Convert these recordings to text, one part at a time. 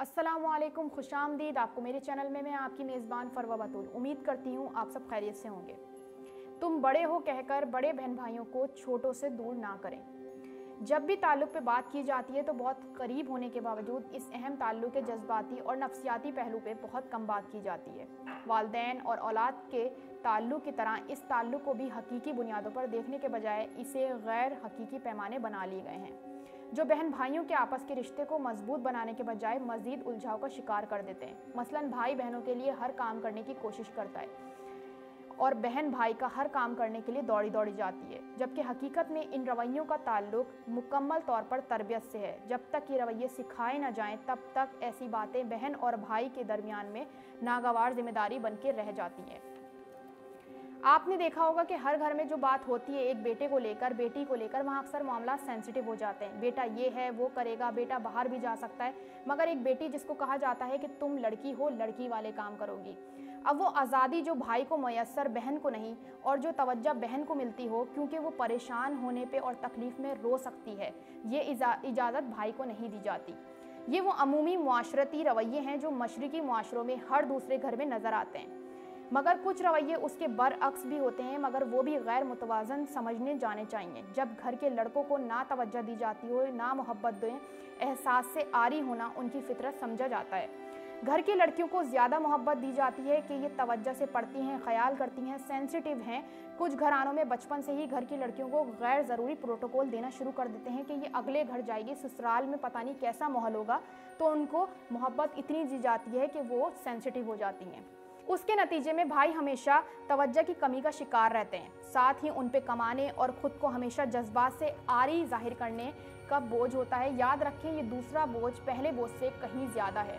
असलकुम खुश आमदीद आपको मेरे चैनल में मैं आपकी मेज़बान फरवा बतूल उम्मीद करती हूँ आप सब खैरियत से होंगे। तुम बड़े हो कहकर बड़े बहन भाइयों को छोटों से दूर ना करें। जब भी ताल्लुक़ पे बात की जाती है तो बहुत करीब होने के बावजूद इस अहम ताल्लुक़ के जज्बाती और नफसियाती पहलू पे बहुत कम बात की जाती है। वालदेन और औलाद के ताल्लुक़ की तरह इस ताल्लुक़ को भी हकीकी बुनियादों पर देखने के बजाय इसे गैर हकीकी पैमाने बना लिए गए हैं, जो बहन भाइयों के आपस के रिश्ते को मज़बूत बनाने के बजाय मजीद उलझाव का शिकार कर देते हैं। मसलन भाई बहनों के लिए हर काम करने की कोशिश करता है। और बहन भाई का हर काम करने के लिए दौड़ी दौड़ी जाती है, जबकि हकीकत में इन रवैयों का ताल्लुक मुकम्मल तौर पर तरबियत से है। जब तक ये रवैये सिखाए ना जाएँ, तब तक ऐसी बातें बहन और भाई के दरमियान में नागवार ज़िम्मेदारी बन के रह जाती हैं। आपने देखा होगा कि हर घर में जो बात होती है, एक बेटे को लेकर, बेटी को लेकर, वहाँ अक्सर मामला सेंसिटिव हो जाते हैं। बेटा ये है, वो करेगा, बेटा बाहर भी जा सकता है। मगर एक बेटी जिसको कहा जाता है कि तुम लड़की हो, लड़की वाले काम करोगी। अब वो आज़ादी जो भाई को मैसर, बहन को नहीं, और जो तवज्जा बहन को मिलती हो, क्योंकि वो परेशान होने पे और तकलीफ़ में रो सकती है, ये इजाज़त भाई को नहीं दी जाती। ये वो अमूमी माशरती रवैये हैं जो मशरक़ी माशरों में हर दूसरे घर में नज़र आते हैं। मगर कुछ रवैये उसके बरअक्स भी होते हैं, मगर वो भी गैर मुतवाजन समझने जाने चाहिए। जब घर के लड़कों को ना तवज्जो दी जाती हो, ना मोहब्बत दें, एहसास से आरी होना उनकी फितरत समझा जाता है। घर की लड़कियों को ज़्यादा मोहब्बत दी जाती है कि ये तवज्जो से पढ़ती हैं, ख्याल करती हैं, सेंसिटिव हैं। कुछ घरानों में बचपन से ही घर की लड़कियों को गैर ज़रूरी प्रोटोकॉल देना शुरू कर देते हैं कि ये अगले घर जाएगी, ससुराल में पता नहीं कैसा माहौल होगा तो उनको मोहब्बत इतनी दी जाती है कि वो सेंसिटिव हो जाती हैं। उसके नतीजे में भाई हमेशा तवज्जो की कमी का शिकार रहते हैं। साथ ही उन पे कमाने और ख़ुद को हमेशा जज्बात से आरी ज़ाहिर करने का बोझ होता है। याद रखें, ये दूसरा बोझ, पहले बोझ से कहीं ज़्यादा है।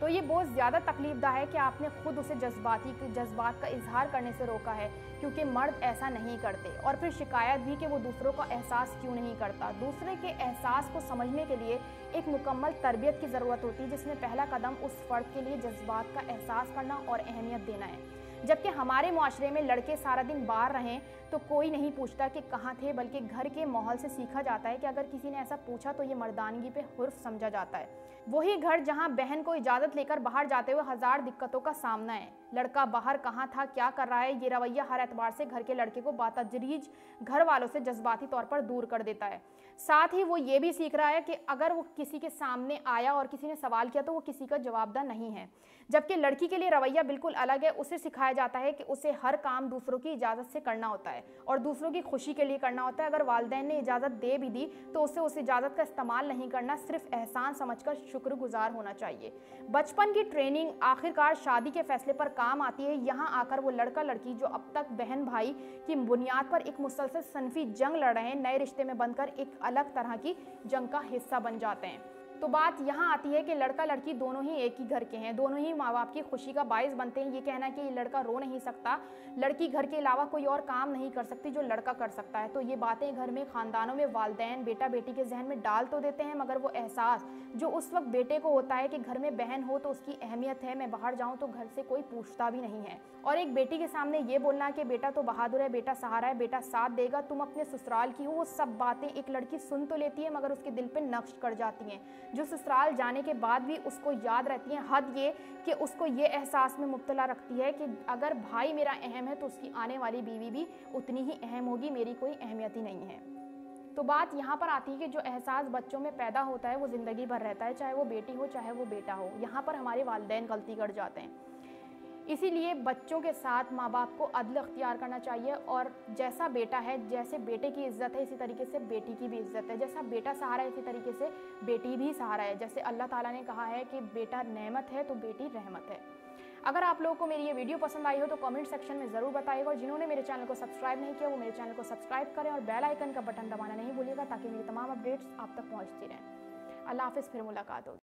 तो ये बहुत ज़्यादा तकलीफदा है कि आपने खुद उसे जज्बाती जज्बात का इजहार करने से रोका है, क्योंकि मर्द ऐसा नहीं करते। और फिर शिकायत भी कि वो दूसरों का एहसास क्यों नहीं करता। दूसरे के एहसास को समझने के लिए एक मुकम्मल तरबियत की ज़रूरत होती है, जिसमें पहला कदम उस फ़र्द के लिए जज्बात का एहसास करना और अहमियत देना है। जबकि हमारे माशरे में लड़के सारा दिन बाहर रहें तो कोई नहीं पूछता कि कहाँ थे, बल्कि घर के माहौल से सीखा जाता है कि अगर किसी ने ऐसा पूछा तो ये मर्दानगी पे हुर्फ समझा जाता है। वही घर जहाँ बहन को इजाज़त लेकर बाहर जाते हुए हज़ार दिक्कतों का सामना है। लड़का बाहर कहाँ था, क्या कर रहा है, ये रवैया हर एतबार से घर के लड़के को बातजरीज घर वालों से जज्बाती तौर पर दूर कर देता है। साथ ही वो ये भी सीख रहा है कि अगर वो किसी के सामने आया और किसी ने सवाल किया तो वो किसी का जवाबदार नहीं है। जबकि लड़की के लिए रवैया बिल्कुल अलग है, उसे सिखाया जाता है कि उसे हर काम दूसरों की इजाज़त से करना होता है और दूसरों की खुशी के लिए करना होता है। अगर वालदेन ने इजाज़त दे भी दी तो उसे उस इजाज़त का इस्तेमाल नहीं करना, सिर्फ़ एहसान समझकर शुक्रगुजार होना चाहिए। बचपन की ट्रेनिंग, आखिरकार शादी के फैसले पर काम आती है। यहाँ आकर वो लड़का लड़की, जो अब तक बहन भाई की बुनियाद पर एक मुसलसल सनफी जंग लड़ रहे हैं, नए रिश्ते में बनकर एक अलग तरह की जंग का हिस्सा बन जाते हैं। तो बात यहाँ आती है कि लड़का लड़की दोनों ही एक ही घर के हैं, दोनों ही माँ बाप की खुशी का बायस बनते हैं। ये कहना कि लड़का रो नहीं सकता, लड़की घर के अलावा कोई और काम नहीं कर सकती जो लड़का कर सकता है। तो ये बातें घर में ख़ानदानों में वालदेन बेटा बेटी के जहन में डाल तो देते हैं, मगर वो एहसास जो उस वक्त बेटे को होता है कि घर में बहन हो तो उसकी अहमियत है, मैं बाहर जाऊँ तो घर से कोई पूछता भी नहीं है। और एक बेटी के सामने ये बोलना कि बेटा तो बहादुर है, बेटा सहारा है, बेटा साथ देगा, तुम अपने ससुराल की हो, वो सब बातें एक लड़की सुन तो लेती है, मगर उसके दिल पर नक्श कर जाती हैं। जो ससुराल जाने के बाद भी उसको याद रहती हैं, हद ये कि उसको ये एहसास में मुबतला रखती है कि अगर भाई मेरा अहम है तो उसकी आने वाली बीवी भी उतनी ही अहम होगी, मेरी कोई अहमियत ही नहीं है। तो बात यहाँ पर आती है कि जो एहसास बच्चों में पैदा होता है, वो ज़िंदगी भर रहता है, चाहे वो बेटी हो, चाहे वो बेटा हो। यहाँ पर हमारे वालदेन गलती कर जाते हैं। इसीलिए बच्चों के साथ माँ बाप को अदल अख्तियार करना चाहिए और जैसा बेटा है, जैसे बेटे की इज़्ज़त है, इसी तरीके से बेटी की भी इज़्ज़त है। जैसा बेटा सहारा है, इसी तरीके से बेटी भी सहारा है। जैसे अल्लाह ताला ने कहा है कि बेटा नेमत है तो बेटी रहमत है। अगर आप लोगों को मेरी ये वीडियो पसंद आई हो तो कमेंट सेक्शन में ज़रूर बताइएगा और जिन्होंने मेरे चैनल को सब्सक्राइब नहीं किया वो मेरे चैनल को सब्सक्राइब करें और बेल आइकन का बटन दबाना नहीं भूलिएगा ताकि मेरी तमाम अपडेट्स आप तक पहुँचती रहें। अल्लाह हाफिज़, फिर मुलाकात होगी।